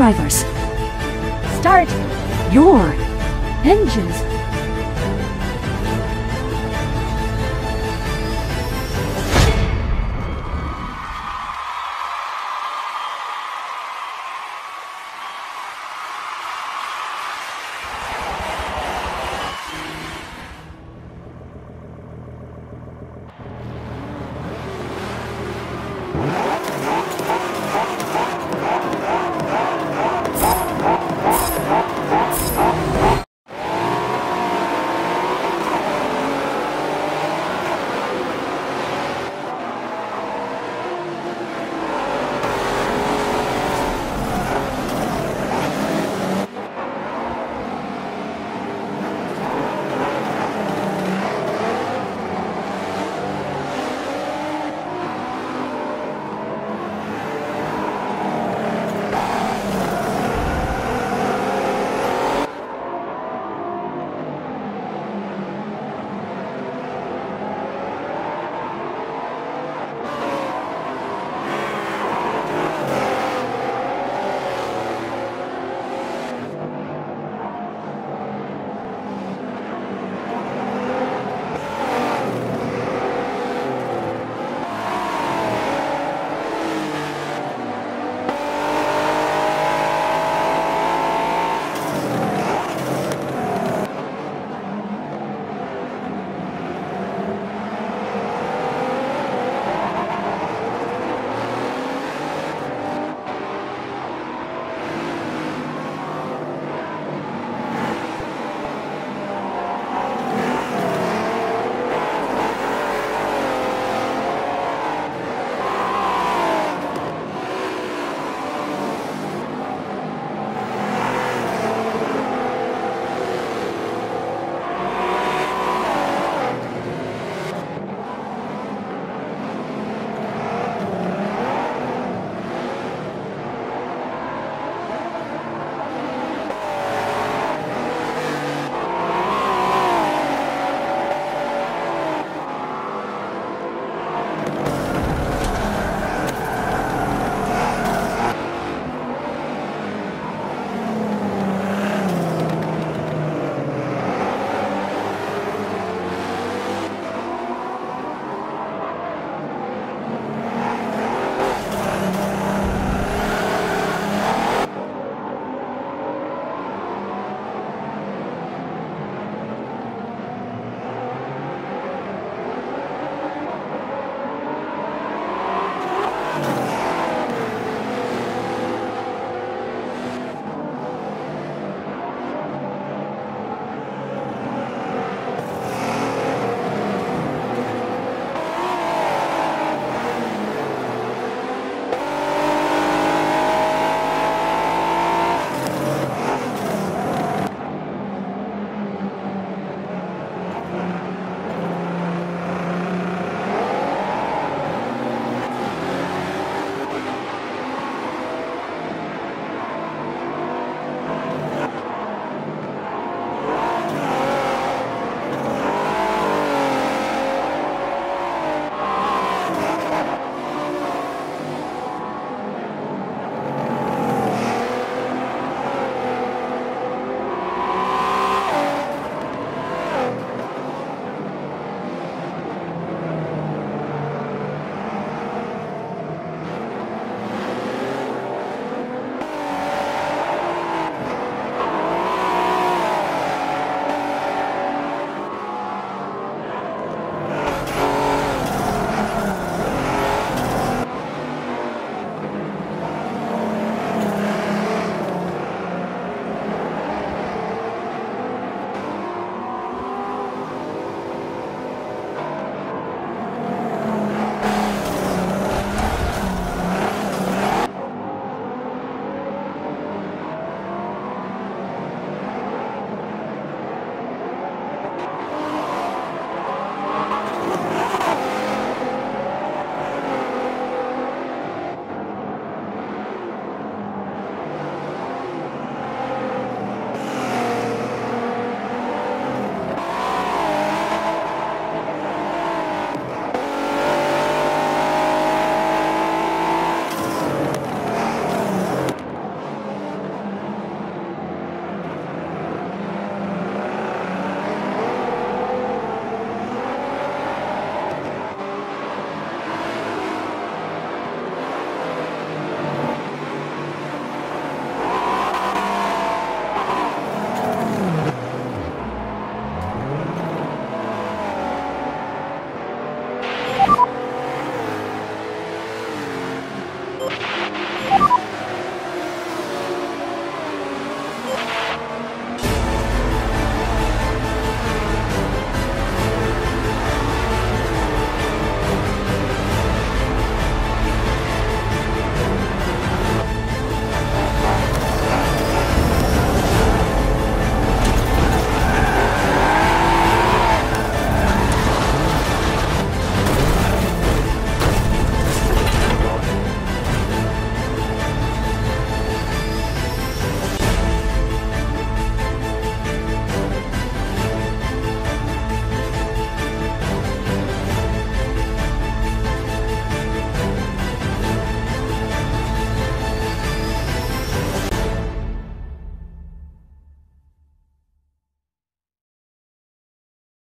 drivers. Start your engines.